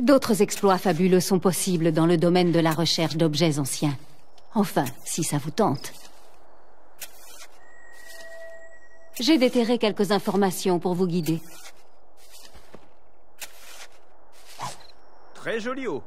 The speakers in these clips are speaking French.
D'autres exploits fabuleux sont possibles dans le domaine de la recherche d'objets anciens. Enfin, si ça vous tente. J'ai déterré quelques informations pour vous guider. Très joli haut.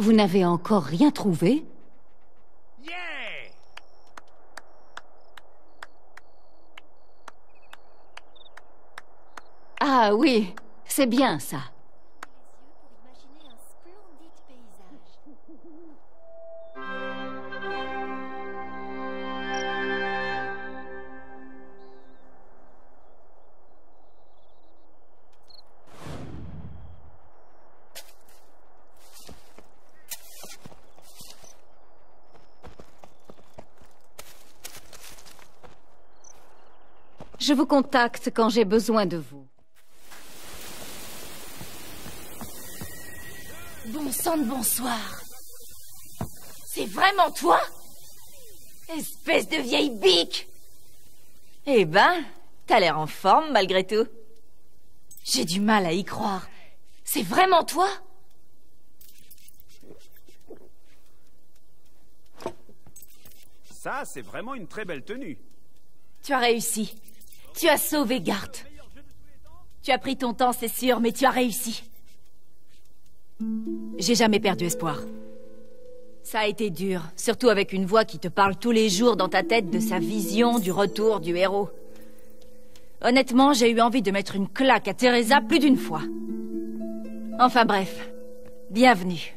Vous n'avez encore rien trouvé? Yeah Ah oui, c'est bien ça. Je vous contacte quand j'ai besoin de vous. Bon sang de bonsoir. C'est vraiment toi? Espèce de vieille bique Eh ben, t'as l'air en forme malgré tout. J'ai du mal à y croire. C'est vraiment toi? Ça, c'est vraiment une très belle tenue. Tu as réussi. Tu as sauvé Gart. Tu as pris ton temps, c'est sûr, mais tu as réussi. J'ai jamais perdu espoir. Ça a été dur, surtout avec une voix qui te parle tous les jours dans ta tête de sa vision du retour du héros. Honnêtement, j'ai eu envie de mettre une claque à Teresa plus d'une fois. Enfin bref, bienvenue.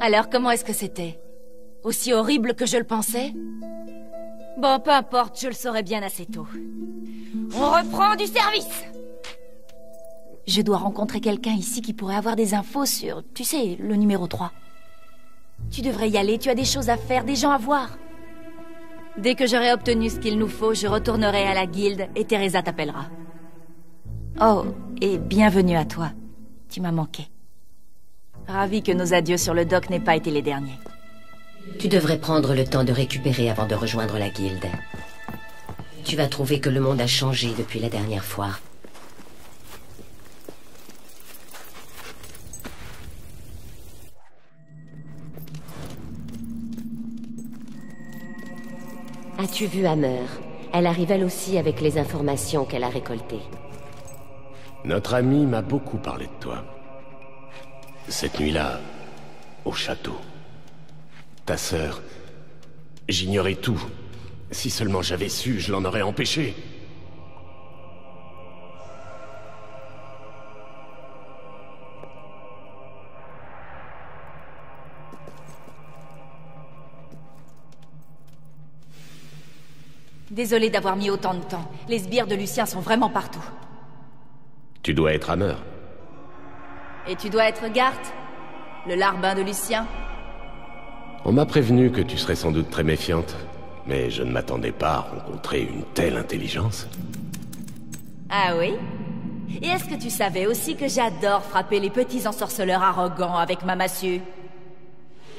Alors comment est-ce que c'était? Aussi horrible que je le pensais? Bon, peu importe, je le saurai bien assez tôt. On reprend du service Je dois rencontrer quelqu'un ici qui pourrait avoir des infos sur, tu sais, le numéro 3. Tu devrais y aller, tu as des choses à faire, des gens à voir. Dès que j'aurai obtenu ce qu'il nous faut, je retournerai à la guilde et Teresa t'appellera. Oh, et bienvenue à toi. Tu m'as manqué. Ravi que nos adieux sur le dock n'aient pas été les derniers. Tu devrais prendre le temps de récupérer avant de rejoindre la guilde. Tu vas trouver que le monde a changé depuis la dernière fois. As-tu vu Hammer? Elle arrive elle aussi avec les informations qu'elle a récoltées. Notre ami m'a beaucoup parlé de toi. Cette nuit-là, au château. Ta sœur, j'ignorais tout. Si seulement j'avais su, je l'en aurais empêché. Désolé d'avoir mis autant de temps. Les sbires de Lucien sont vraiment partout. Tu dois être Hammer. Et tu dois être Gart Le larbin de Lucien On m'a prévenu que tu serais sans doute très méfiante, mais je ne m'attendais pas à rencontrer une telle intelligence. Ah oui? Et est-ce que tu savais aussi que j'adore frapper les petits ensorceleurs arrogants avec ma massue?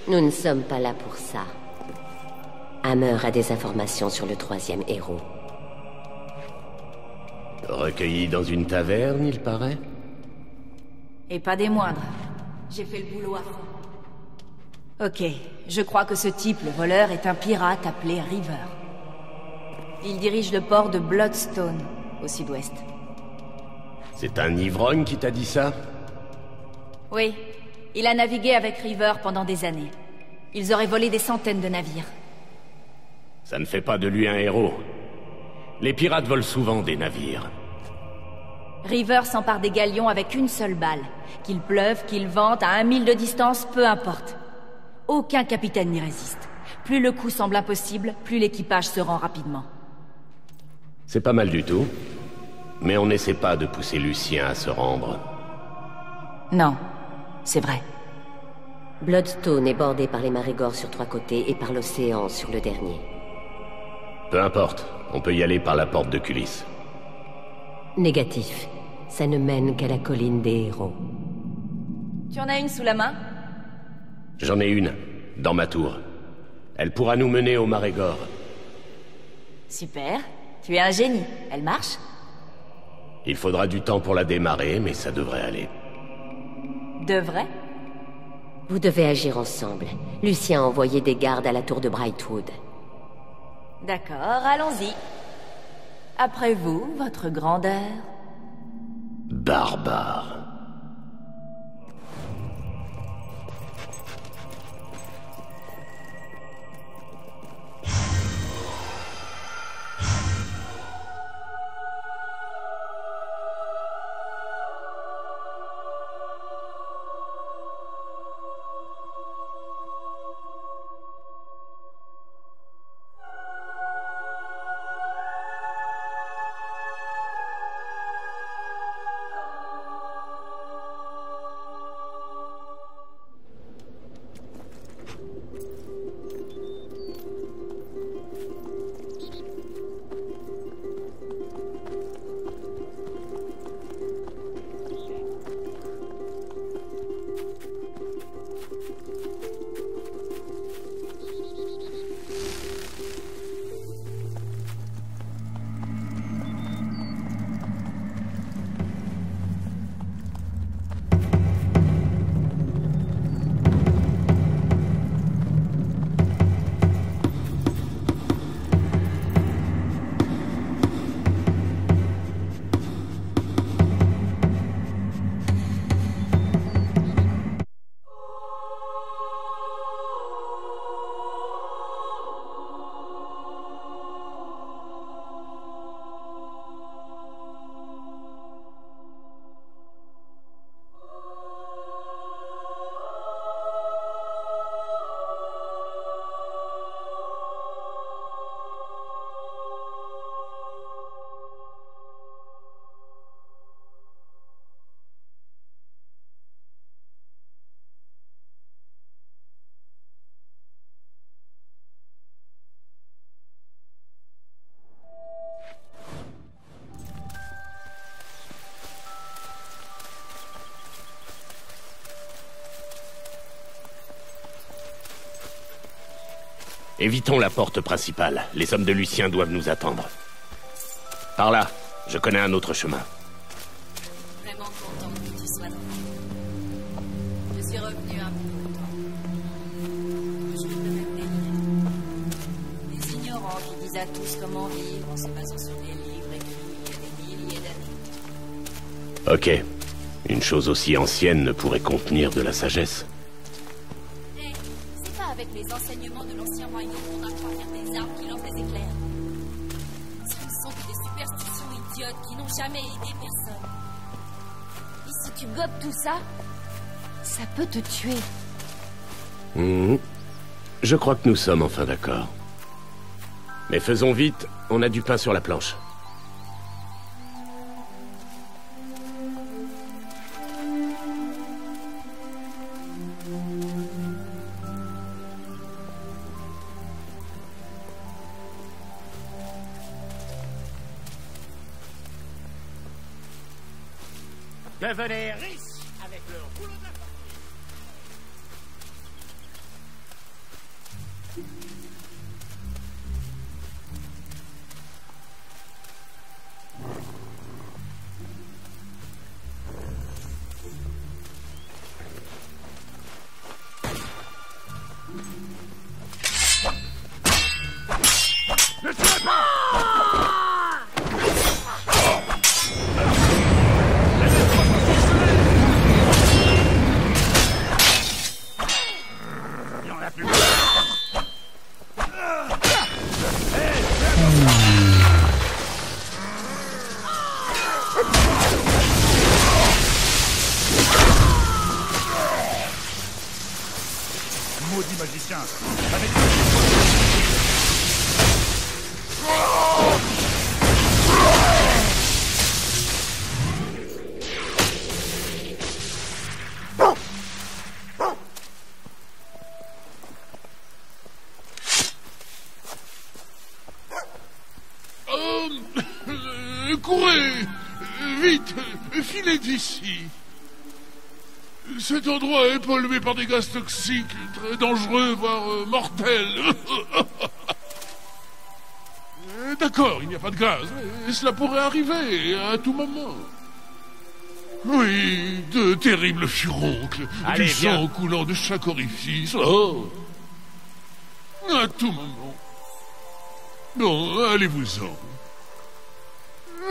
Nous ne sommes pas là pour ça. Hammer a des informations sur le troisième héros. Recueilli dans une taverne, il paraît? Et pas des moindres. J'ai fait le boulot à fond. Ok, je crois que ce type, le voleur, est un pirate appelé River. Il dirige le port de Bloodstone, au sud-ouest. C'est un ivrogne qui t'a dit ça? Oui, il a navigué avec River pendant des années. Ils auraient volé des centaines de navires. Ça ne fait pas de lui un héros. Les pirates volent souvent des navires. River s'empare des galions avec une seule balle. Qu'il pleuve, qu'il vente, à un mille de distance, peu importe. Aucun capitaine n'y résiste. Plus le coup semble impossible, plus l'équipage se rend rapidement. C'est pas mal du tout. Mais on n'essaie pas de pousser Lucien à se rendre. Non, c'est vrai. Bloodstone est bordé par les Marégor sur trois côtés et par l'océan sur le dernier. Peu importe, on peut y aller par la porte de Cullis. Négatif. Ça ne mène qu'à la colline des héros. Tu en as une sous la main? J'en ai une, dans ma tour. Elle pourra nous mener au Marégor. Super. Tu es un génie. Elle marche Il faudra du temps pour la démarrer, mais ça devrait aller. Devrait Vous devez agir ensemble. Lucien a envoyé des gardes à la tour de Brightwood. D'accord, allons-y. Après vous, votre grandeur? Barbare. Évitons la porte principale. Les hommes de Lucien doivent nous attendre. Par là, je connais un autre chemin. Vraiment content que tu sois là. Je suis revenu un peu temps. Toujours le même délire. Des ignorants qui disent à tous comment vivre en se basant sur des livres écrits il y a des milliers d'années. Ok. Une chose aussi ancienne ne pourrait contenir de la sagesse. Les enseignements de l'ancien royaume à faire des armes qui lancent des éclairs. Ce ne sont que des superstitions idiotes qui n'ont jamais aidé personne. Et si tu gobes tout ça, ça peut te tuer. Mhm. Je crois que nous sommes enfin d'accord. Mais faisons vite, on a du pain sur la planche. Cet endroit est pollué par des gaz toxiques, très dangereux, voire euh, mortels. Euh, D'accord, il n'y a pas de gaz, mais cela pourrait arriver à tout moment. Oui, de terribles furoncles, Allez, du sang viens. coulant de chaque orifice. Oh À tout moment. Bon, allez-vous-en.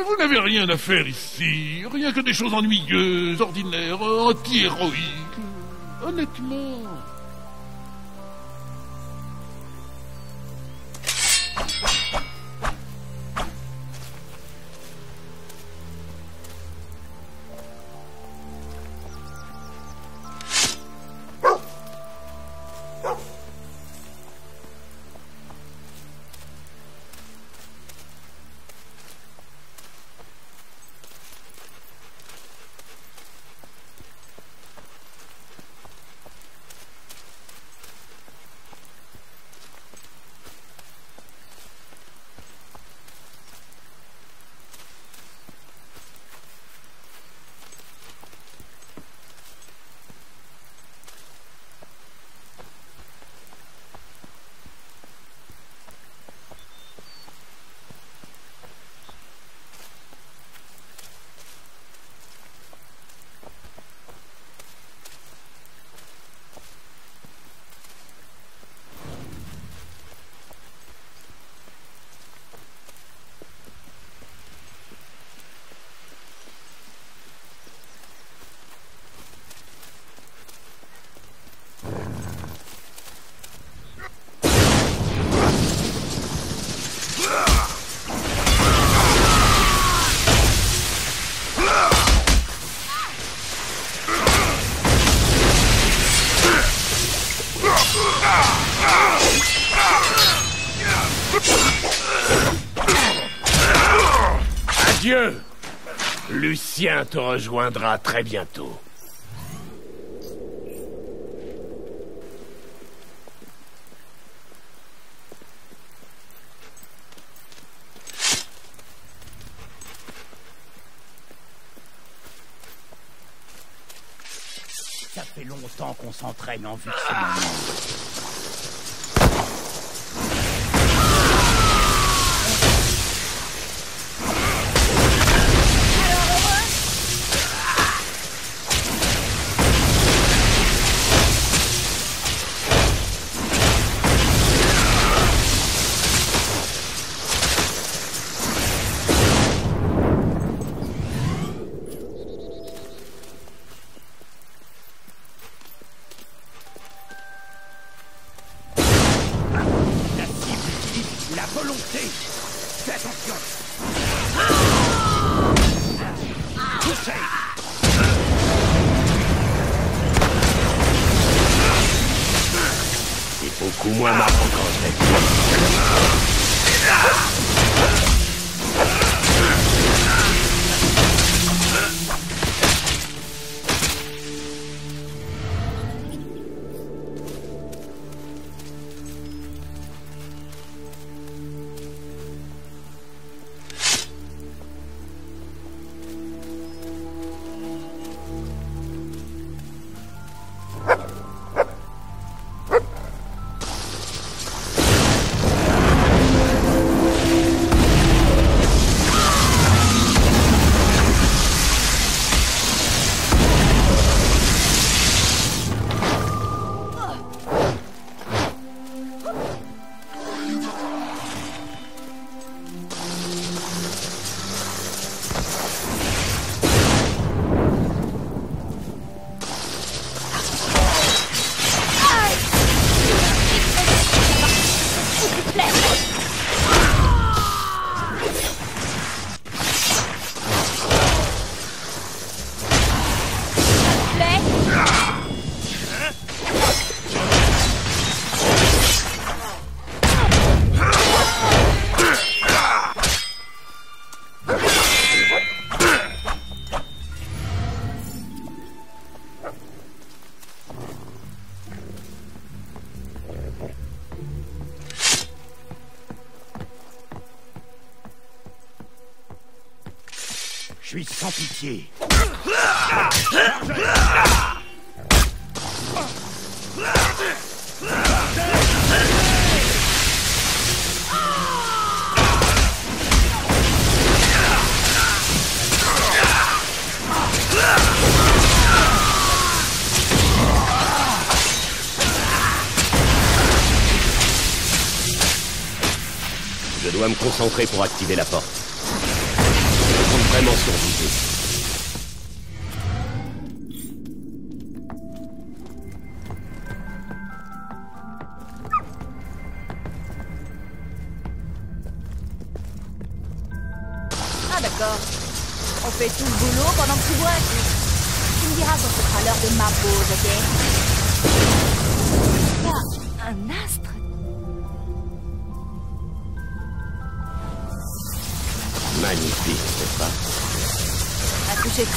Vous n'avez rien à faire ici, rien que des choses ennuyeuses, ordinaires, anti-héroïques. Honnêtement. Te rejoindra très bientôt. Ça fait longtemps qu'on s'entraîne en vue de ce moment. Je dois me concentrer pour activer la porte. Vraiment. Ah d'accord. On fait tout le boulot pendant que tu bois. Tu me diras quand ce sera l'heure de ma pause, ok? Pas un astre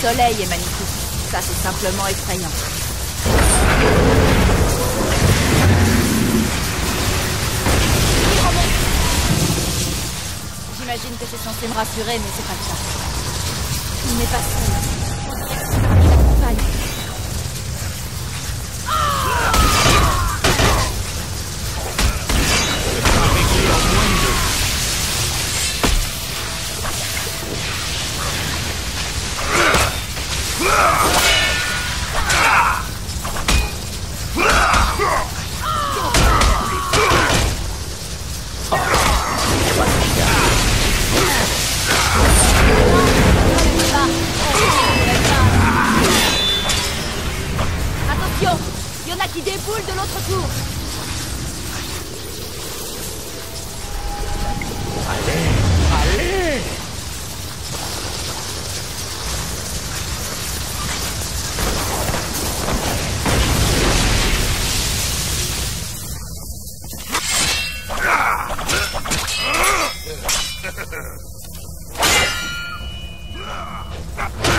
soleil est magnifique. Ça, c'est simplement effrayant. J'imagine que c'est censé me rassurer, mais c'est pas le cas. Il n'est pas seul. Yeah.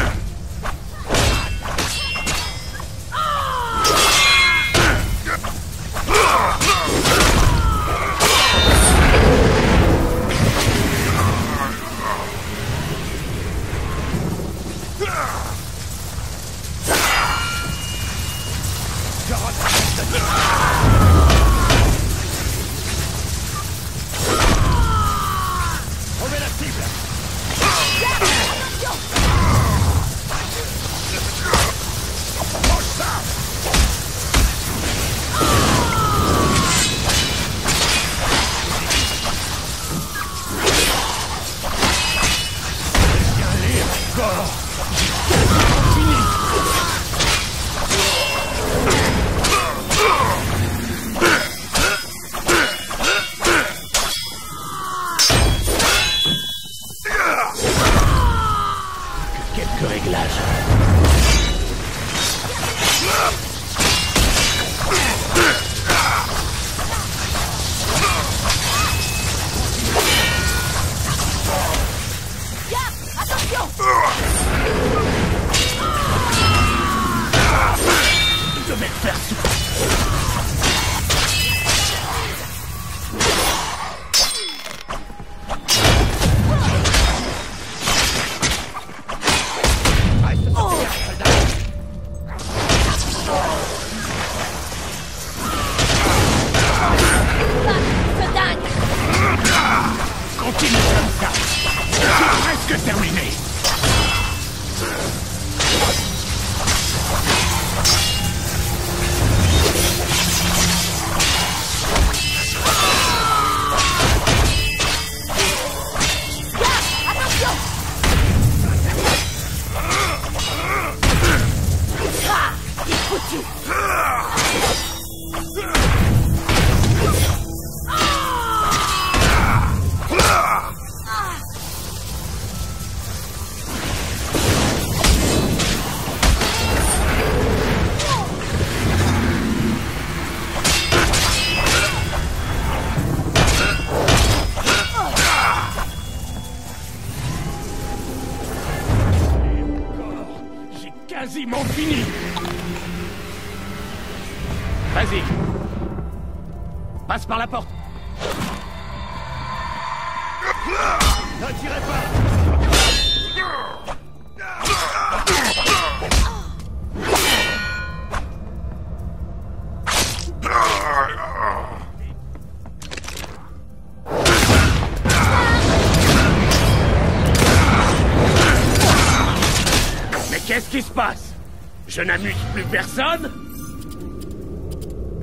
Je n'amuse plus personne.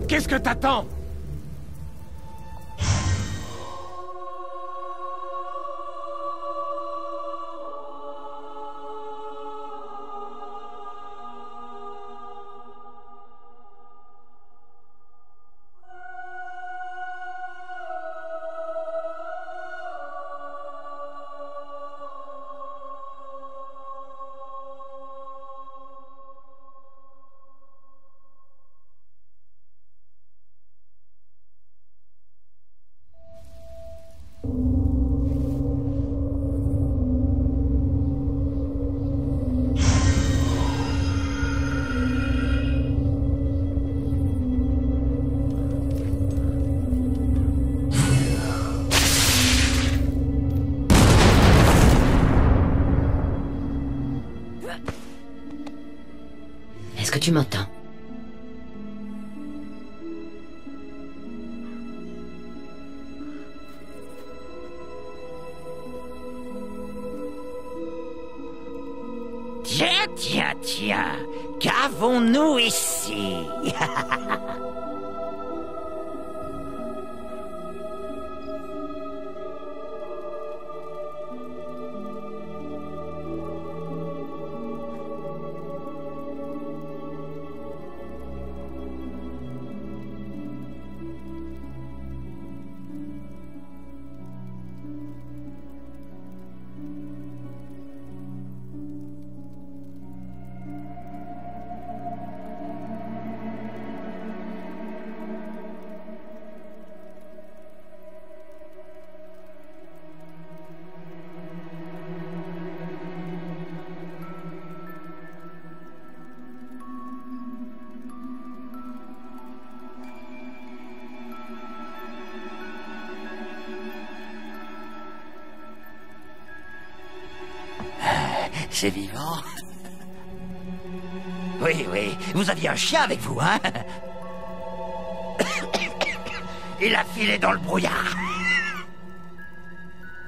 Qu'est-ce que t'attends? C'est vivant. Oui, oui. Vous aviez un chien avec vous, hein? Il a filé dans le brouillard.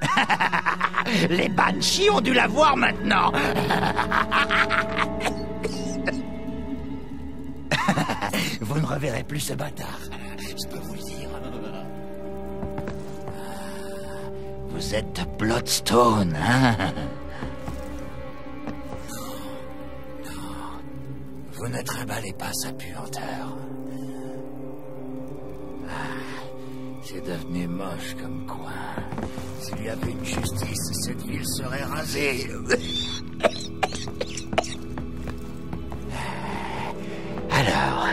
Les Banshees ont dû la voir maintenant. Vous ne reverrez plus ce bâtard. Je peux vous le dire. Vous êtes Bloodstone, hein? Vous ne trimballez pas sa puanteur. Ah, C'est devenu moche comme coin. S'il y avait une justice, cette ville serait rasée. Alors,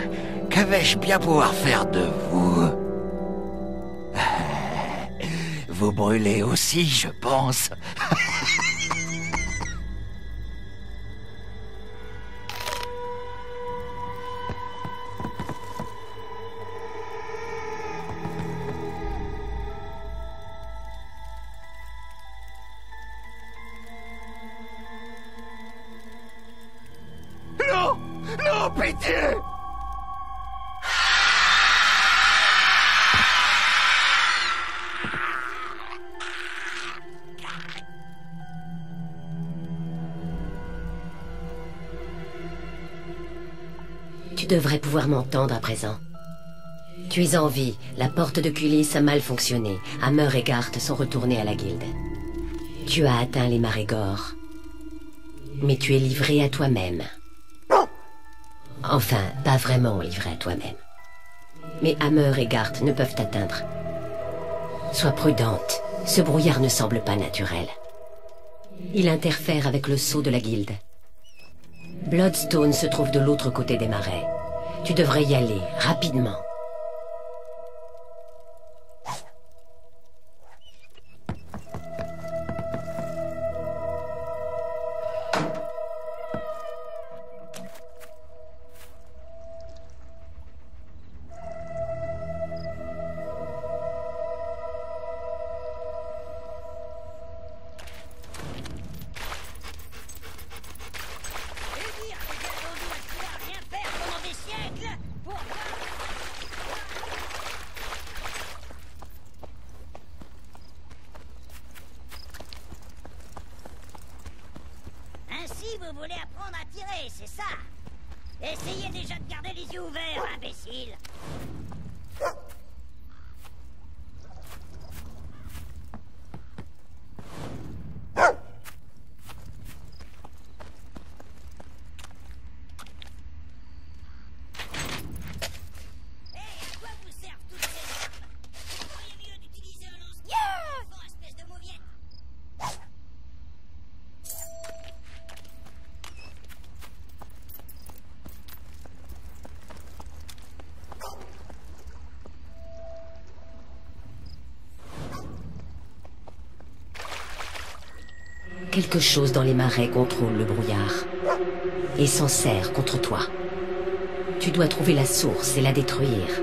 que vais-je bien pouvoir faire de vous? Vous brûlez aussi, je pense. pouvoir m'entendre à présent. Tu es en vie. La porte de Culis a mal fonctionné. Hammer et Garth sont retournés à la guilde. Tu as atteint les Marégor. Mais tu es livré à toi-même. Enfin, pas vraiment livré à toi-même. Mais Hammer et Garth ne peuvent t'atteindre. Sois prudente. Ce brouillard ne semble pas naturel. Il interfère avec le sceau de la guilde. Bloodstone se trouve de l'autre côté des marais. Tu devrais y aller, rapidement. Quelque chose dans les marais contrôle le brouillard et s'en sert contre toi. Tu dois trouver la source et la détruire.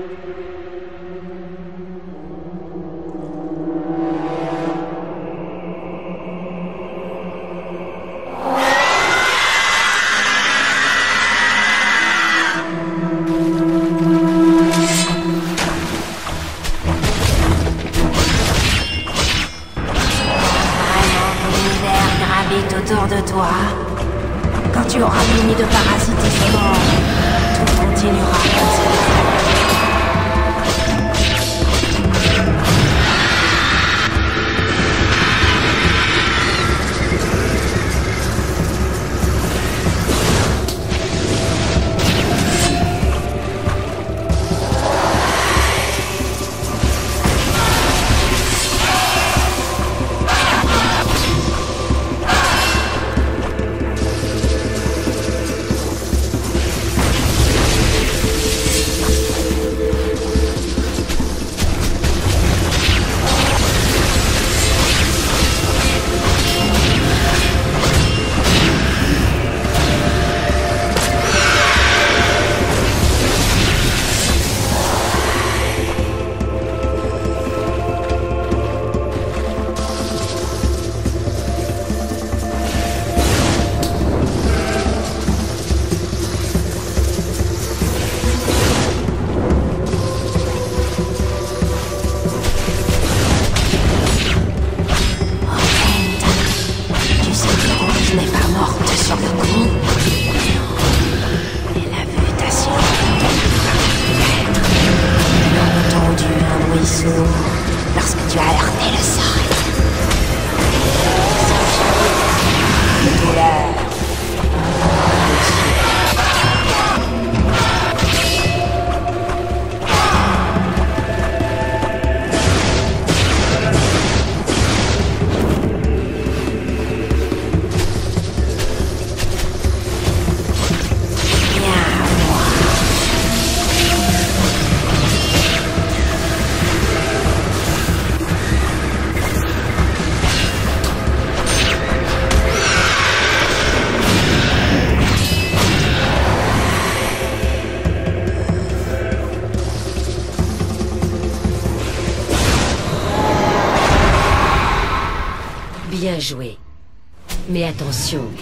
Autour de toi. Quand tu auras fini de parasiter ce monde, tout continuera comme ça.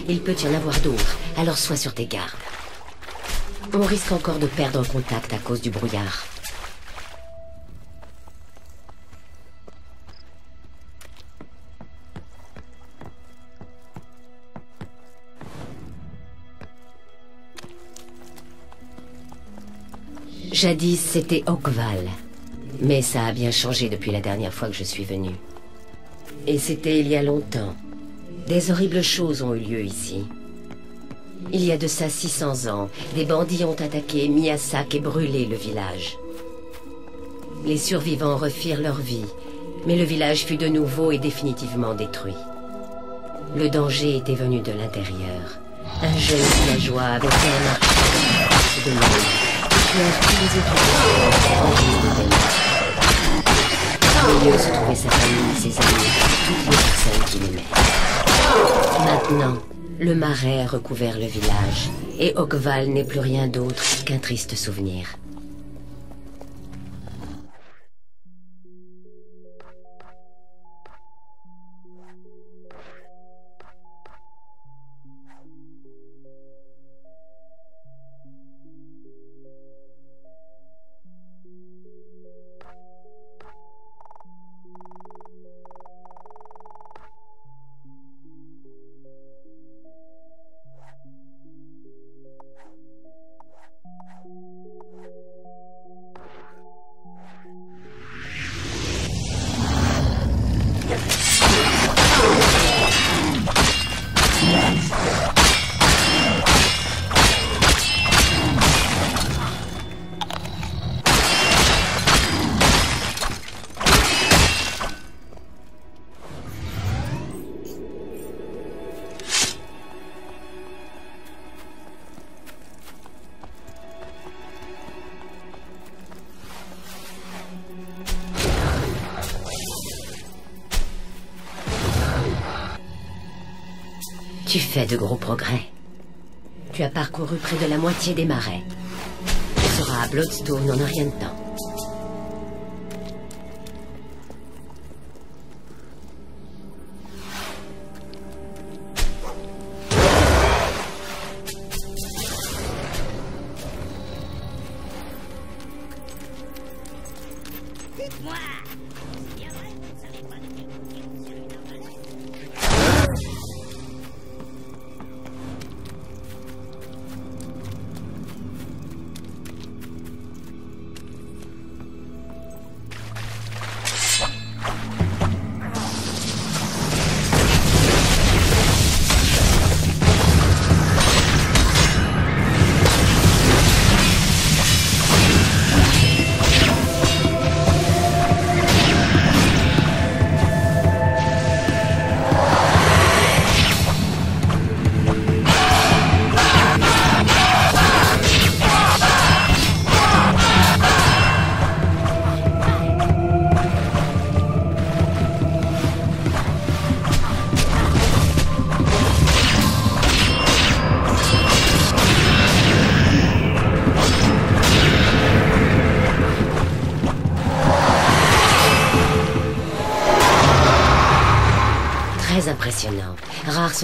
Il peut y en avoir d'autres, alors sois sur tes gardes. On risque encore de perdre contact à cause du brouillard. Jadis, c'était Oakval. Mais ça a bien changé depuis la dernière fois que je suis venu. Et c'était il y a longtemps. Des horribles choses ont eu lieu ici. Il y a de ça 600 ans, des bandits ont attaqué, mis à sac et brûlé le village. Les survivants refirent leur vie, mais le village fut de nouveau et définitivement détruit. Le danger était venu de l'intérieur. Un jeune villageois avait fait un marché de l'homme, tuant les autres de se trouvait sa famille, ses amis, toutes les personnes qu'il aimait. Maintenant, le marais a recouvert le village, et Oakval n'est plus rien d'autre qu'un triste souvenir. Tu fais de gros progrès. Tu as parcouru près de la moitié des marais. Tu seras à Bloodstone en un rien de temps.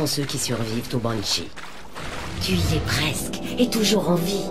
Ceux qui survivent au Banshee. Tu y es presque, et toujours en vie.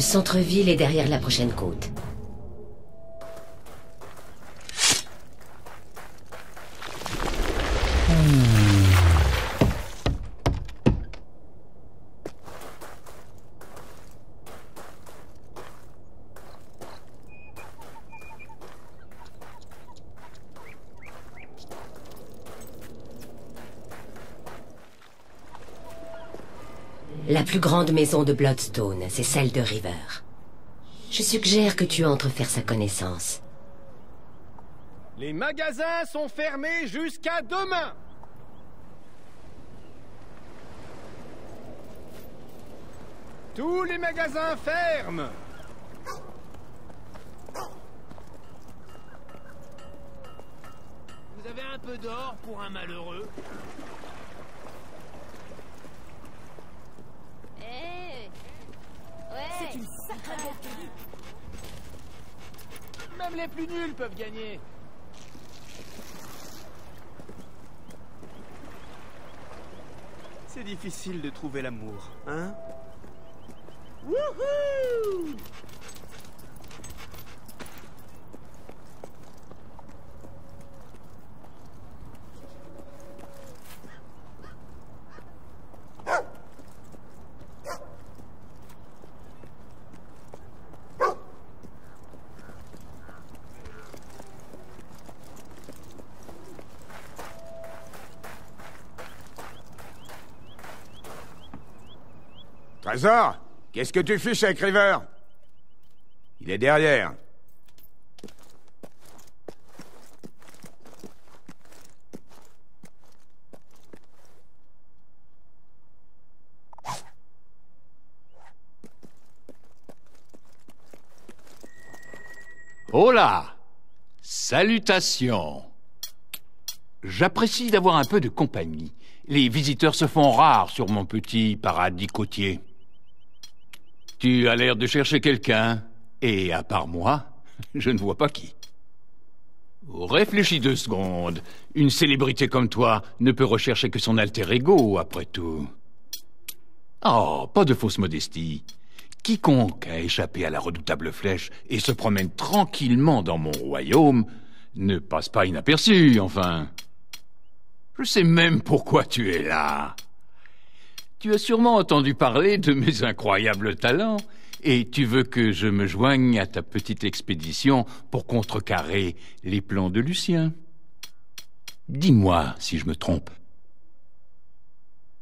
Centre-ville est derrière la prochaine côte. La plus grande maison de Bloodstone, c'est celle de River. Je suggère que tu entres faire sa connaissance. Les magasins sont fermés jusqu'à demain. Tous les magasins ferment. Vous avez un peu d'or pour un malheureux Eh Ouais C'est une sacrée belle tenue. Même les plus nuls peuvent gagner. C'est difficile de trouver l'amour, hein? Wouhou Qu'est-ce que tu fiches avec River Il est derrière. Là Salutations J'apprécie d'avoir un peu de compagnie. Les visiteurs se font rares sur mon petit paradis côtier. Tu as l'air de chercher quelqu'un, et à part moi, je ne vois pas qui. Réfléchis deux secondes. Une célébrité comme toi ne peut rechercher que son alter ego, après tout. Oh, pas de fausse modestie. Quiconque a échappé à la redoutable flèche et se promène tranquillement dans mon royaume ne passe pas inaperçu, enfin. Je sais même pourquoi tu es là. Tu as sûrement entendu parler de mes incroyables talents, et tu veux que je me joigne à ta petite expédition pour contrecarrer les plans de Lucien. Dis-moi si je me trompe.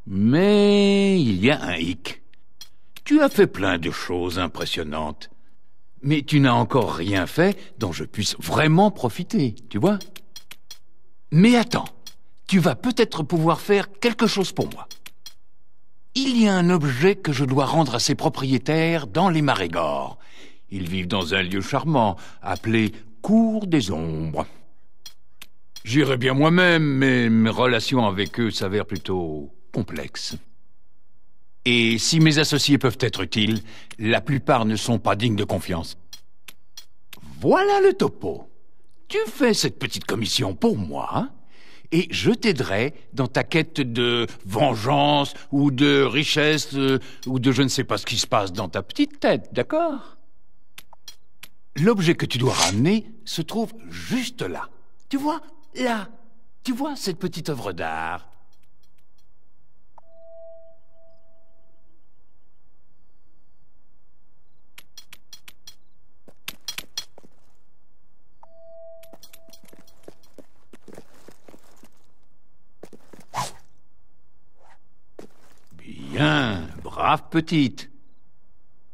Mais il y a un hic. Tu as fait plein de choses impressionnantes, mais tu n'as encore rien fait dont je puisse vraiment profiter, tu vois Mais attends, tu vas peut-être pouvoir faire quelque chose pour moi. Il y a un objet que je dois rendre à ses propriétaires dans les Marégor. Ils vivent dans un lieu charmant, appelé Cour des Ombres. J'irai bien moi-même, mais mes relations avec eux s'avèrent plutôt complexes. Et si mes associés peuvent être utiles, la plupart ne sont pas dignes de confiance. Voilà le topo. Tu fais cette petite commission pour moi, et je t'aiderai dans ta quête de vengeance ou de richesse euh, ou de je ne sais pas ce qui se passe dans ta petite tête, d'accord? L'objet que tu dois ramener se trouve juste là. Tu vois Là. Tu vois cette petite œuvre d'art Bien, brave petite.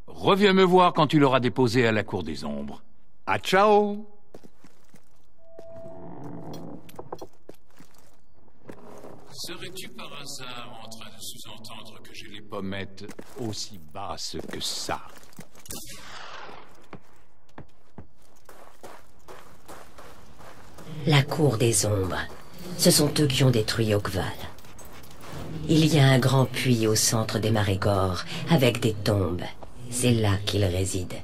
Reviens me voir quand tu l'auras déposé à la cour des ombres. À ciao Serais-tu par hasard en train de sous-entendre que j'ai les pommettes aussi basses que ça? La cour des ombres. Ce sont eux qui ont détruit Oakval. Il y a un grand puits au centre des Marégor, avec des tombes. C'est là qu'ils résident.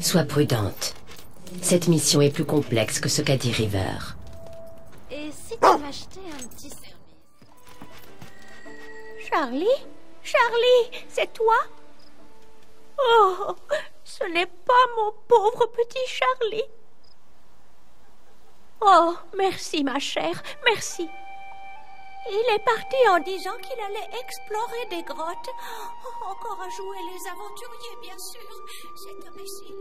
Sois prudente. Cette mission est plus complexe que ce qu'a dit River. Et si tu m'achetais un petit service? Charlie? Charlie, c'est toi? Oh, ce n'est pas mon pauvre petit Charlie. Oh, merci ma chère, merci. Il est parti en disant qu'il allait explorer des grottes. Oh, encore à jouer les aventuriers, bien sûr. C'est imbécile.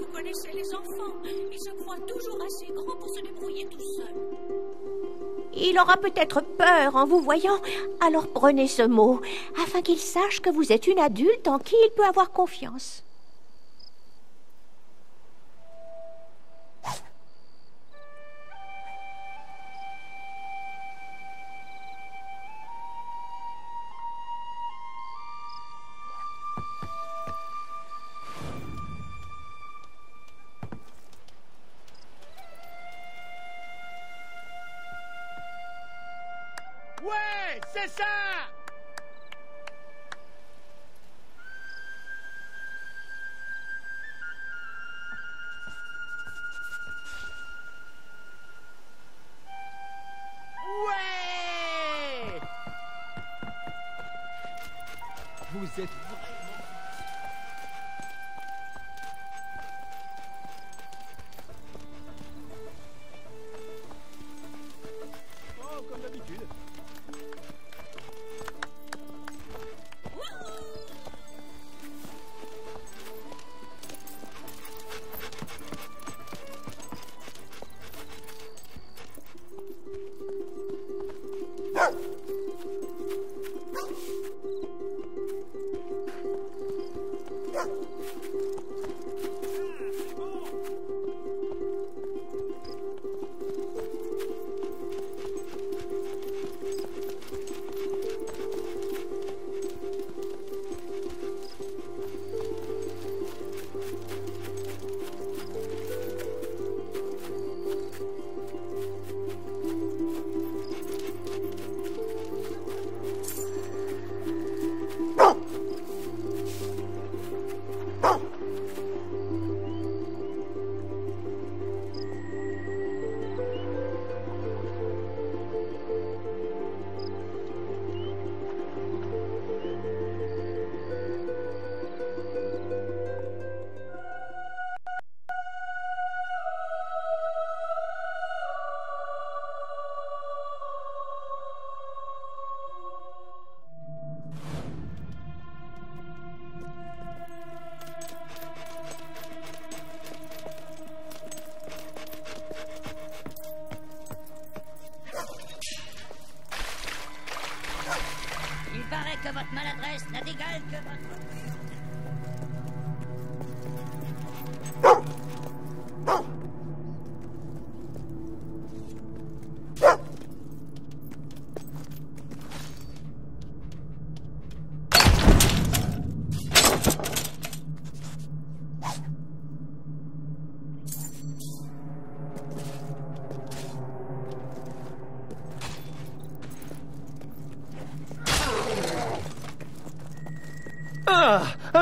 Vous connaissez les enfants. Ils se croient toujours assez grands pour se débrouiller tout seuls. Il aura peut-être peur en vous voyant. Alors prenez ce mot, afin qu'il sache que vous êtes une adulte en qui il peut avoir confiance. C'est ça. Vous êtes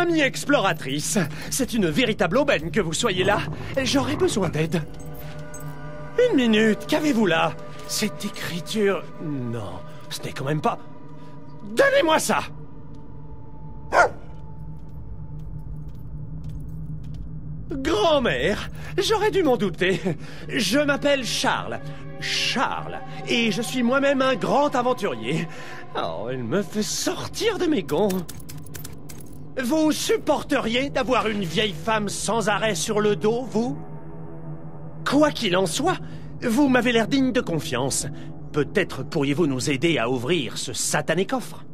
amie exploratrice, c'est une véritable aubaine que vous soyez là. J'aurais besoin d'aide. Une minute, qu'avez-vous là? Cette écriture... Non, ce n'est quand même pas... Donnez-moi ça Grand-mère, j'aurais dû m'en douter. Je m'appelle Charles. Charles. Et je suis moi-même un grand aventurier. Oh, elle me fait sortir de mes gonds. Vous supporteriez d'avoir une vieille femme sans arrêt sur le dos, vous? Quoi qu'il en soit, vous m'avez l'air digne de confiance. Peut-être pourriez-vous nous aider à ouvrir ce satané coffre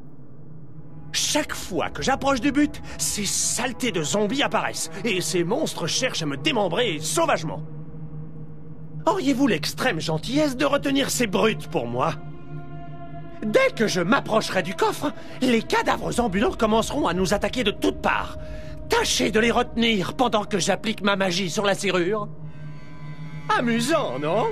Chaque fois que j'approche du but, ces saletés de zombies apparaissent, et ces monstres cherchent à me démembrer sauvagement. Auriez-vous l'extrême gentillesse de retenir ces brutes pour moi? Dès que je m'approcherai du coffre, les cadavres ambulants commenceront à nous attaquer de toutes parts. Tâchez de les retenir pendant que j'applique ma magie sur la serrure. Amusant, non?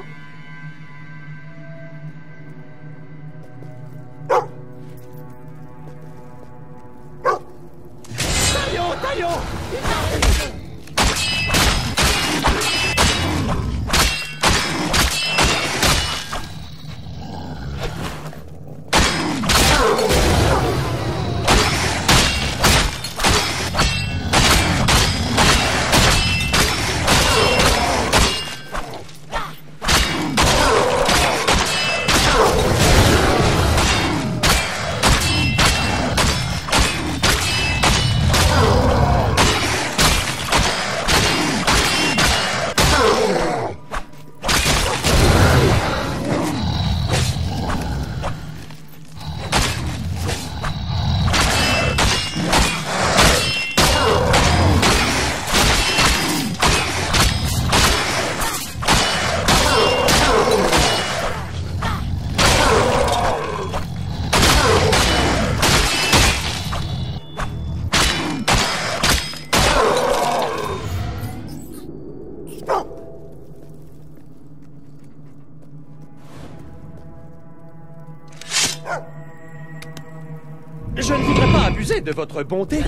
De votre bonté,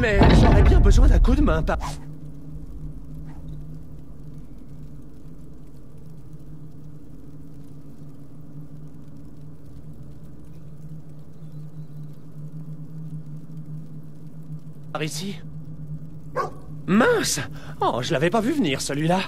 mais j'aurais bien besoin d'un coup de main par... Par ici. Mince. Oh, je l'avais pas vu venir, celui-là.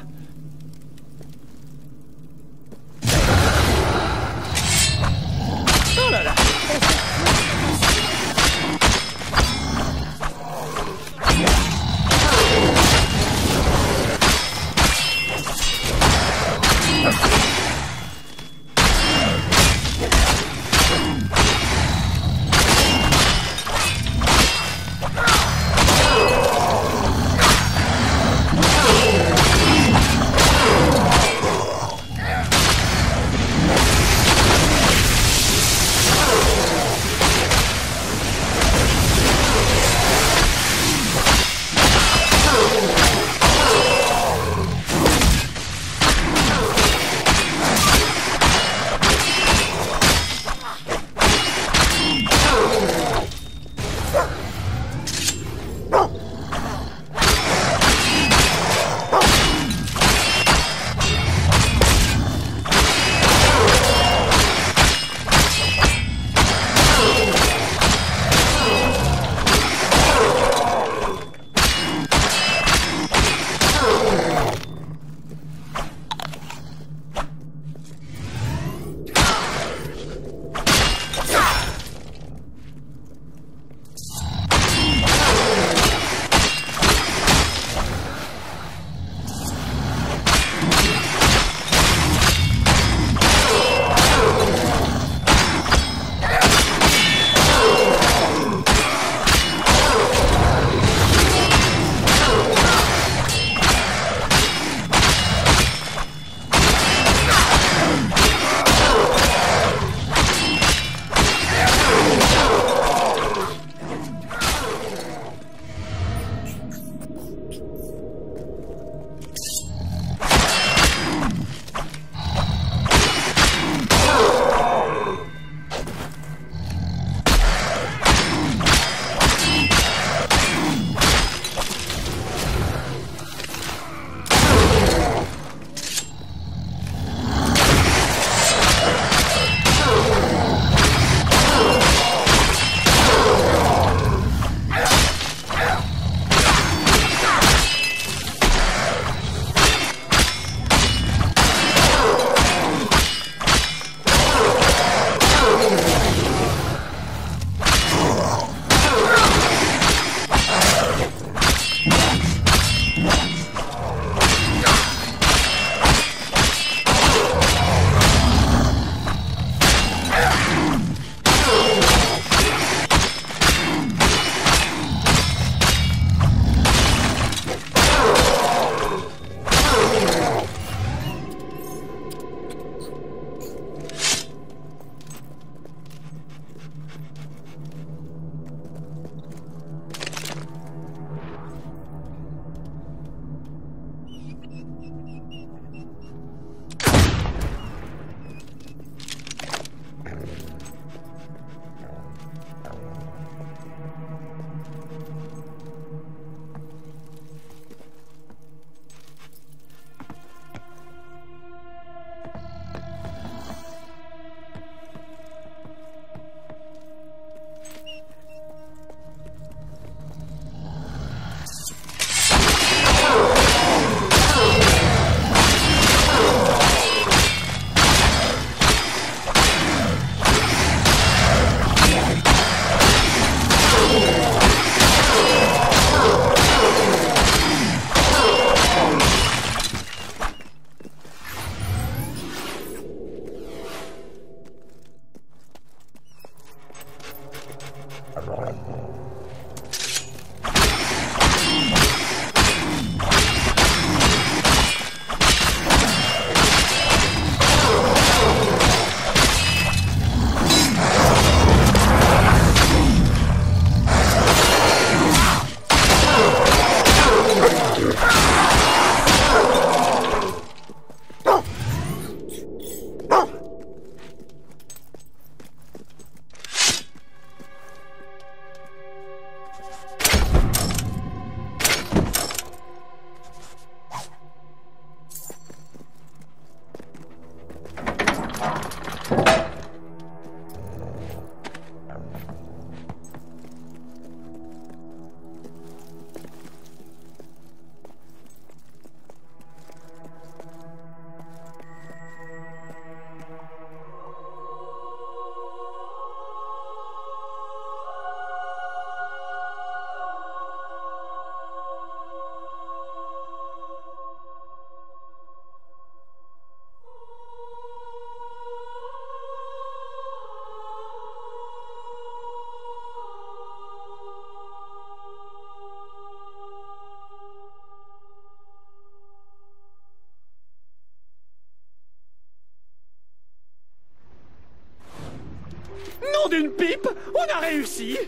Nom d'une pipe On a réussi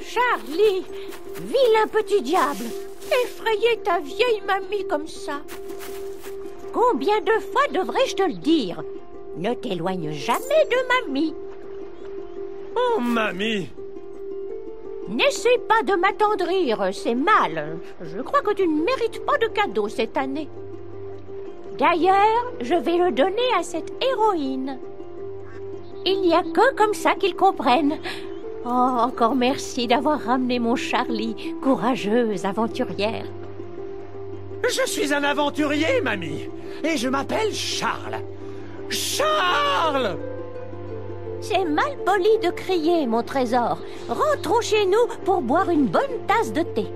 Charlie, vilain petit diable, effrayer ta vieille mamie comme ça. Combien de fois devrais-je te le dire? Ne t'éloigne jamais de mamie. Oh, mamie N'essaie pas de m'attendrir, c'est mal. Je crois que tu ne mérites pas de cadeau cette année. D'ailleurs, je vais le donner à cette héroïne. Il n'y a que comme ça qu'ils comprennent. Oh, encore merci d'avoir ramené mon Charlie, courageuse aventurière. Je suis un aventurier, mamie. Et je m'appelle Charles. Charles C'est mal poli de crier, mon trésor. Rentrons chez nous pour boire une bonne tasse de thé.